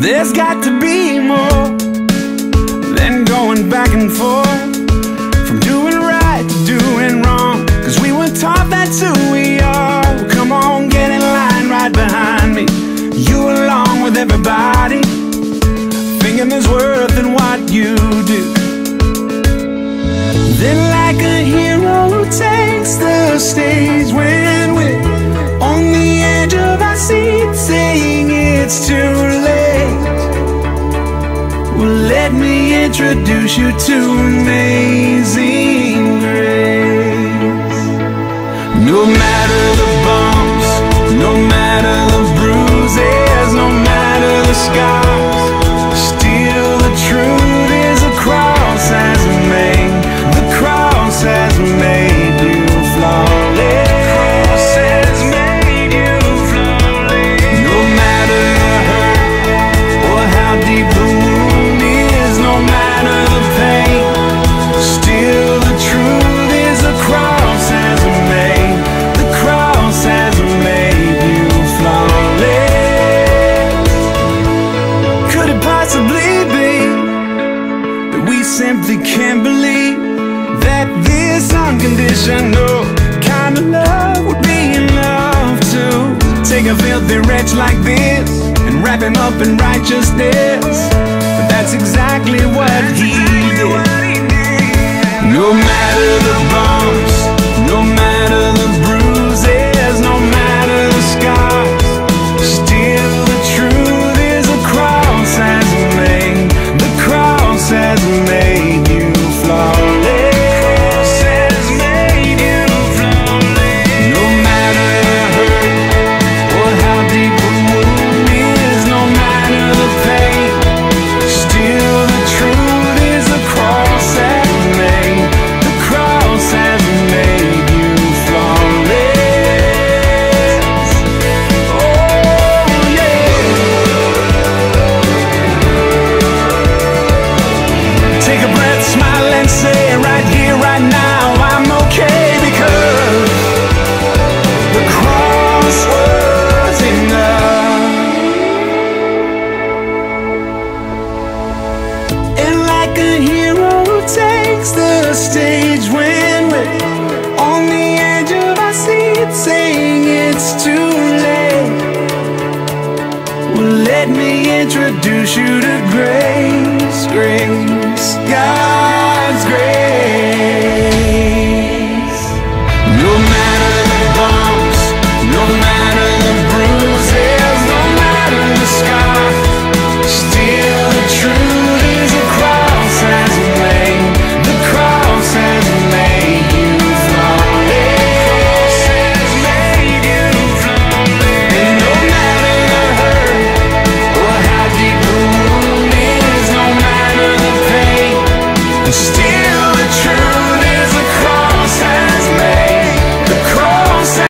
There's got to be more than going back and forth. introduce you to me. can't believe that this unconditional kind of love would be enough to take a filthy wretch like this and wrap him up in righteousness. But that's exactly what he did. takes the stage when we're on the edge of our seat, saying it's too late. Well, let me introduce you to Greg. still